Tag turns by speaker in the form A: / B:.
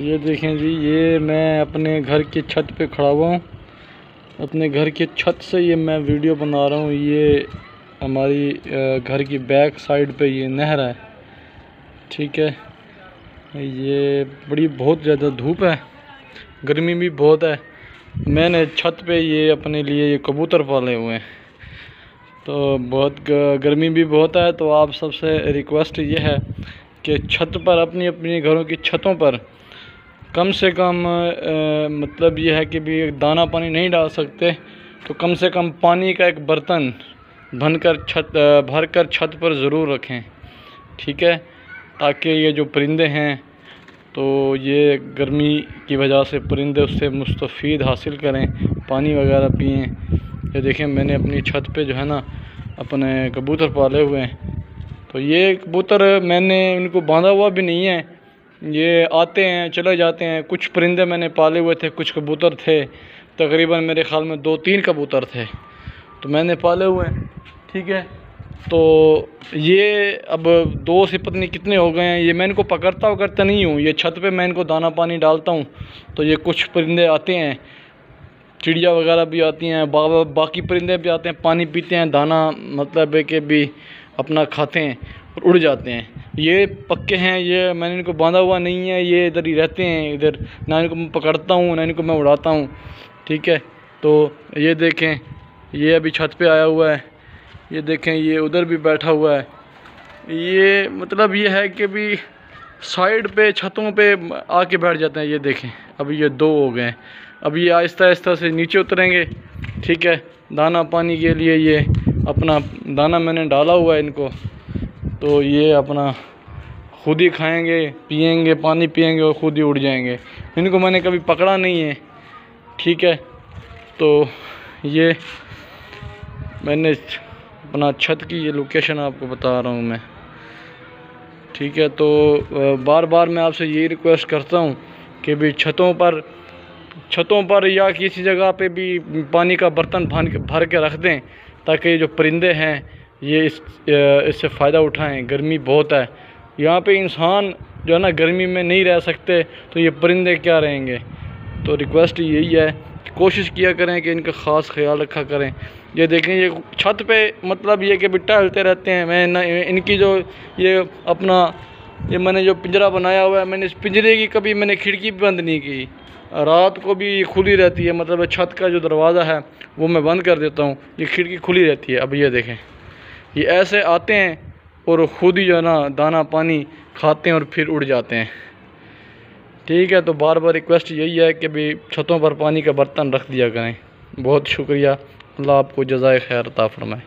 A: ये देखें जी, ये मैं अपने घर की छत पे खड़ा हुआ हूँ। अपने घर की छत से ये मैं वीडियो बना रहा हूँ। ये हमारी घर की बैक साइड पे ये नहर है। ठीक है? ये बड़ी, बहुत ज़्यादा धूप है। गर्मी भी बहुत है। मैंने छत पे ये अपने लिए ये कबूतर पाले हुए हैं। तो बहुत गर्मी भी बहुत है। तो आप सबसे रिक्वेस्ट ये है कि छत पर अपनी अपनी घरों की छतों पर कम से कम आ, मतलब ये है कि भी दाना पानी नहीं डाल सकते तो कम से कम पानी का एक बर्तन भनकर छत भर कर छत पर ज़रूर रखें ठीक है? ताकि ये जो परिंदे हैं तो ये गर्मी की वजह से परिंदे उससे मुस्तफ़ हासिल करें पानी वगैरह पिएँ। ये देखें मैंने अपनी छत पे जो है ना अपने कबूतर पाले हुए हैं। तो ये कबूतर मैंने इनको बांधा हुआ भी नहीं है ये आते हैं चले जाते हैं। कुछ परिंदे मैंने पाले हुए थे कुछ कबूतर थे। तकरीबन मेरे ख्याल में दो तीन कबूतर थे। तो मैंने पाले हुए हैं ठीक है? तो ये अब दो से पत्नी कितने हो गए हैं ये मैं इनको पकड़ता वकड़ता नहीं हूँ। ये छत पे मैं इनको दाना पानी डालता हूँ। तो ये कुछ परिंदे आते हैं चिड़िया वगैरह भी आती हैं बा, बाकी परिंदे भी आते हैं पानी पीते हैं दाना मतलब है कि भी अपना खाते हैं और उड़ जाते हैं। ये पक्के हैं, ये मैंने इनको बांधा हुआ नहीं है, ये इधर ही रहते हैं, इधर ना इनको मैं पकड़ता हूँ, ना इनको मैं उड़ाता हूँ, ठीक है? तो ये देखें, ये अभी छत पे आया हुआ है, ये देखें, ये उधर भी बैठा हुआ है। ये मतलब ये है कि भी साइड पे, छतों पे आके बैठ जाते हैं, ये देखें, अभी ये दो हो गए हैं। अब ये आहिस्ता आहिस्ता से नीचे उतरेंगे, ठीक है? दाना पानी के लिए ये अपना दाना मैंने डाला हुआ है इनको तो ये अपना खुद ही खाएँगे, पिएँगे, पानी पिएँगे और ख़ुद ही उड़ जाएँगे। इनको मैंने कभी पकड़ा नहीं है, ठीक है? तो ये मैंने अपना छत की ये लोकेशन आपको बता रहा हूँ मैं। ठीक है तो बार बार मैं आपसे यही रिक्वेस्ट करता हूँ कि भी छतों पर छतों पर या किसी जगह पे भी पानी का बर्तन भर के रख दें, ताकि जो परिंदे हैं ये इस इससे फ़ायदा उठाएँ, गर्मी बहुत है। यहाँ पे इंसान जो है ना, गर्मी में नहीं रह सकते तो ये परिंदे क्या रहेंगे? तो रिक्वेस्ट यही है कोशिश किया करें कि इनका ख़ास ख्याल रखा करें। ये देखें, ये छत पे मतलब ये कि भी टहलते रहते हैं। मैं इनकी जो ये अपना, ये मैंने जो पिंजरा बनाया हुआ है, मैंने इस पिंजरे की कभी मैंने खिड़की बंद नहीं की। रात को भी ये खुली रहती है मतलब छत का जो दरवाज़ा है, वो मैं बंद कर देता हूँ। ये खिड़की खुली रहती है। अब ये देखें। ये ऐसे आते हैं और ख़ुद ही जो है ना दाना पानी खाते हैं और फिर उड़ जाते हैं। ठीक है तो बार बार रिक्वेस्ट यही है कि भाई छतों पर पानी का बर्तन रख दिया करें। बहुत शुक्रिया। अल्लाह आपको जजाय खैर ता फरमाए।